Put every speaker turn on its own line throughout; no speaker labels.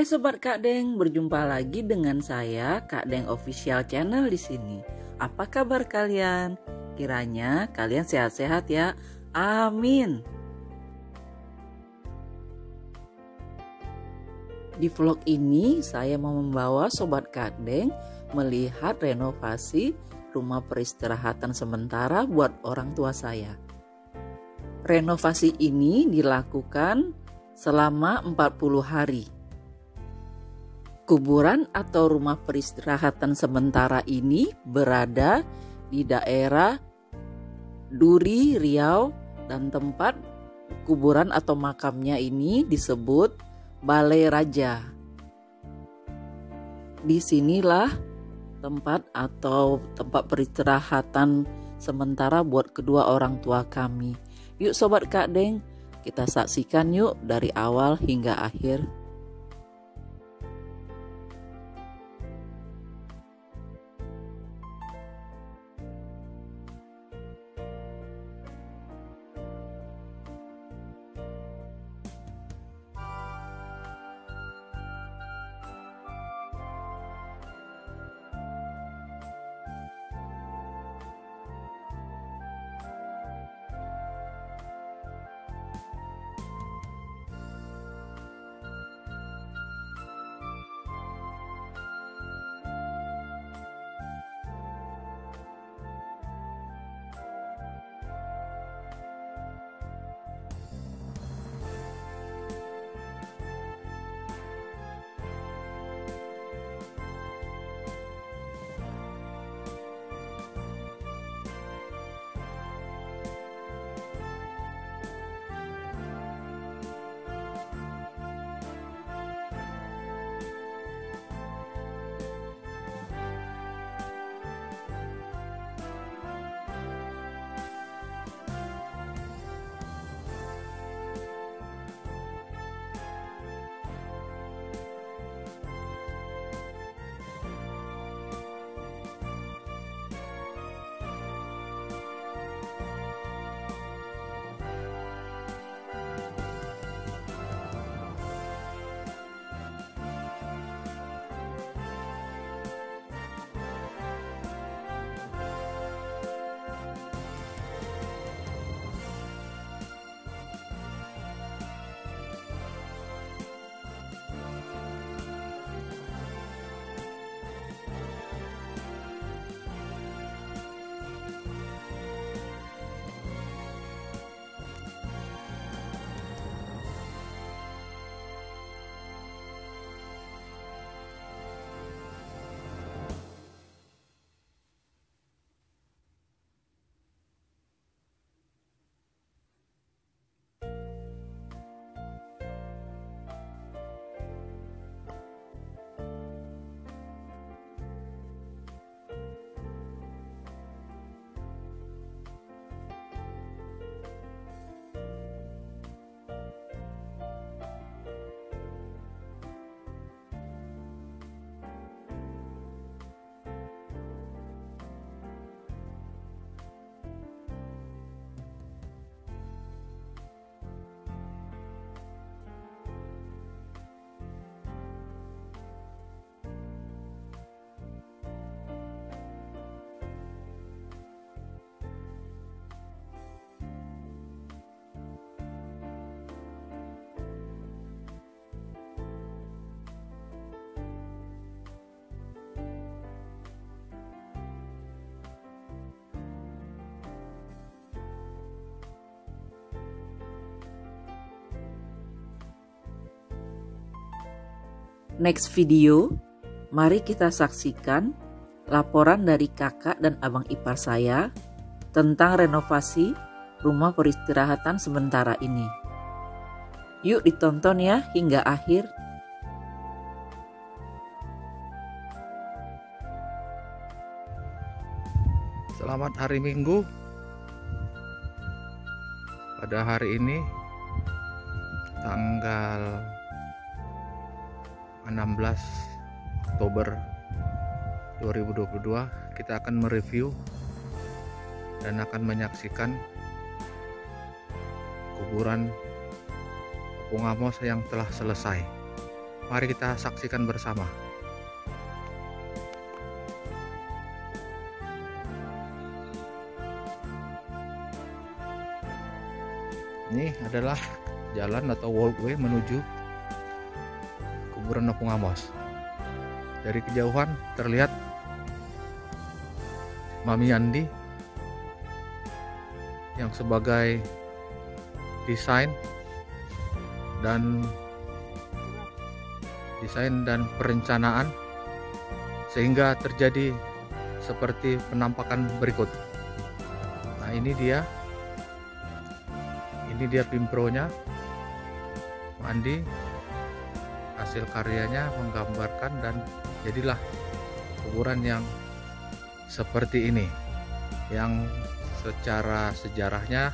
Hai sobat Kak Deng, berjumpa lagi dengan saya Kak Deng Official Channel di sini. Apa kabar kalian? Kiranya kalian sehat-sehat ya. Amin. Di vlog ini saya mau membawa sobat Kak Deng melihat renovasi rumah peristirahatan sementara buat orang tua saya. Renovasi ini dilakukan selama 40 hari. Kuburan atau rumah peristirahatan sementara ini berada di daerah Duri, Riau, dan tempat kuburan atau makamnya ini disebut Balai Raja. Di sinilah tempat atau tempat peristirahatan sementara buat kedua orang tua kami. Yuk sobat Kak Deng, kita saksikan yuk dari awal hingga akhir. Next video, mari kita saksikan laporan dari kakak dan abang ipar saya tentang renovasi rumah peristirahatan sementara ini. Yuk ditonton ya hingga akhir.
Selamat hari Minggu. Pada hari ini tanggal 16 Oktober 2022 kita akan mereview dan akan menyaksikan kuburan Opung Amos yang telah selesai Mari kita saksikan bersama. Ini adalah jalan atau walkway menuju kuburan Nepung Amos. Dari kejauhan terlihat Mami Andi yang sebagai desain dan desain dan perencanaan sehingga terjadi seperti penampakan berikut. Nah, ini dia ini dia pimpronya Andi hasil karyanya menggambarkan dan jadilah kuburan yang seperti ini yang secara sejarahnya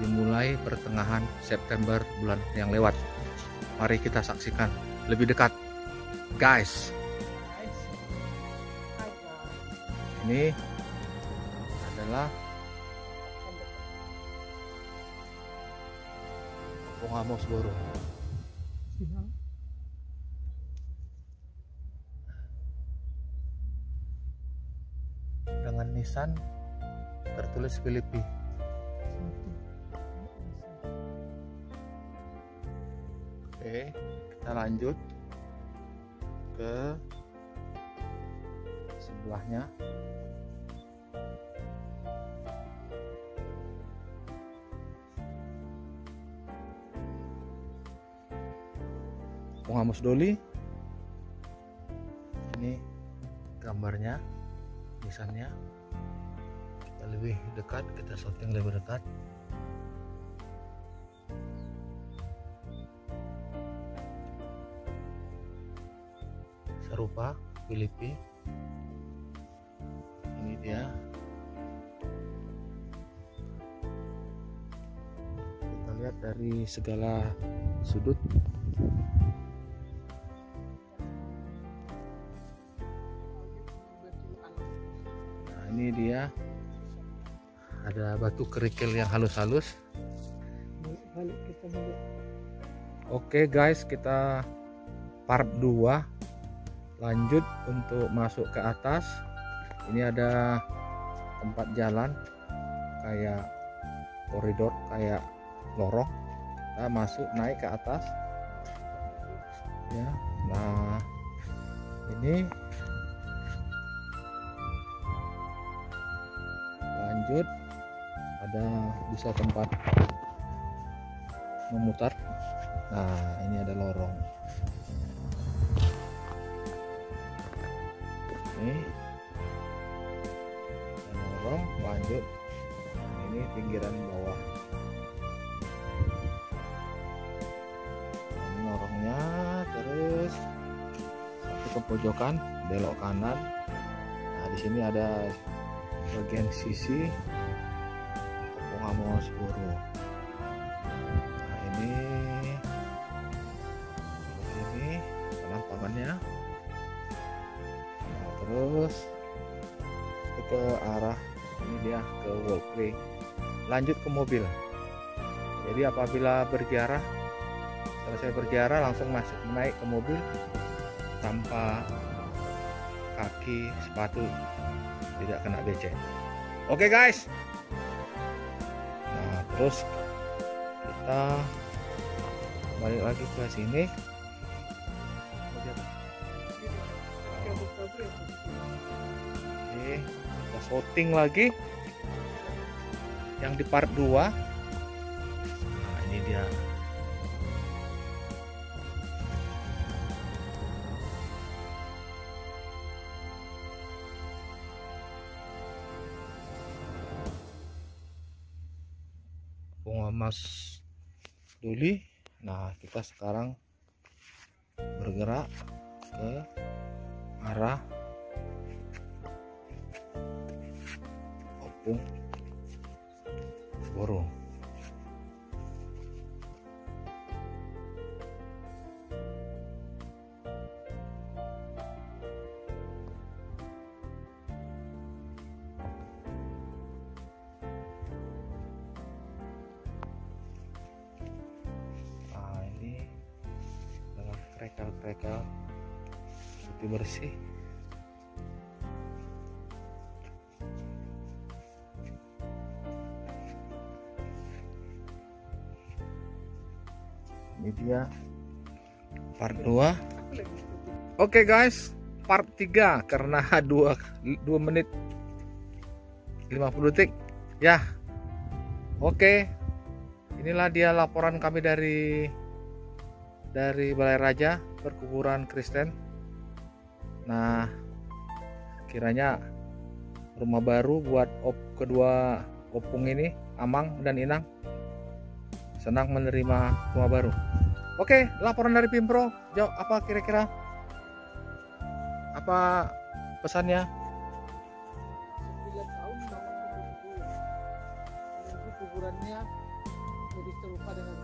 dimulai pertengahan September bulan yang lewat. Mari kita saksikan lebih dekat. Guys. Ini adalah Pongamos Boro. Nisan tertulis Filipi. Oke, kita lanjut ke sebelahnya. Pengamus Doli ini gambarnya misalnya kita lebih dekat kita shooting lebih dekat. Serupa Filipi. Ini dia. Kita lihat dari segala sudut ini dia. Ada batu kerikil yang halus-halus. Oke guys kita part 2 lanjut untuk masuk ke atas. Ini ada tempat jalan kayak koridor kayak lorong. Kita masuk naik ke atas. Ya nah ini lanjut ada bisa tempat memutar. Nah ini ada lorong. Ini ada lorong lanjut. Ini pinggiran bawah. Ini lorongnya terus satu ke pojokan belok kanan. Nah di sini ada bagian sisi Pongamos Boro nah ini ini penampakannya nah, terus ke arah ini dia ke walkway. Lanjut ke mobil. Jadi apabila berziarah selesai berziarah langsung masuk naik ke mobil tanpa kaki sepatu tidak kena becek. Oke okay, guys. Nah terus kita balik lagi ke sini. Oke kita shooting lagi. Yang di part 2 nah ini dia emas duli. Nah kita sekarang bergerak ke arah opung borong mereka putih bersih. Ini dia. Part 2 oke okay guys. Part 3 karena 2 2 menit 50 detik. Ya. Oke. Okay. inilah dia laporan kami dari dari Balai Raja perkuburan Kristen. Nah kiranya rumah baru buat op kedua opung ini Amang dan Inang senang menerima rumah baru. Oke laporan dari Pimpro. Jawab apa kira-kira? Apa pesannya?
9 tahun bangun kuburan kuburannya jadi serupa dengan